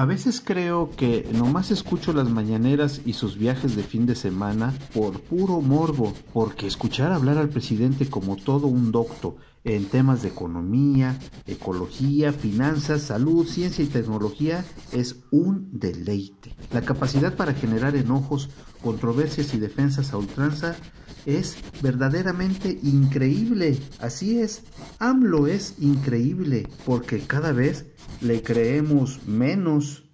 A veces creo que nomás escucho las mañaneras y sus viajes de fin de semana por puro morbo, porque escuchar hablar al presidente como todo un docto en temas de economía, ecología, finanzas, salud, ciencia y tecnología es un deleite. La capacidad para generar enojos, controversias y defensas a ultranza es verdaderamente increíble. Así es, AMLO es increíble porque cada vez le creemos menos.